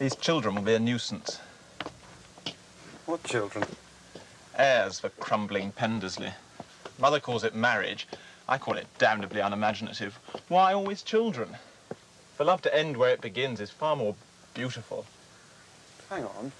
These children will be a nuisance. What children? Heirs for crumbling Pendersley. Mother calls it marriage. I call it damnably unimaginative. Why always children? For love to end where it begins is far more beautiful. Hang on.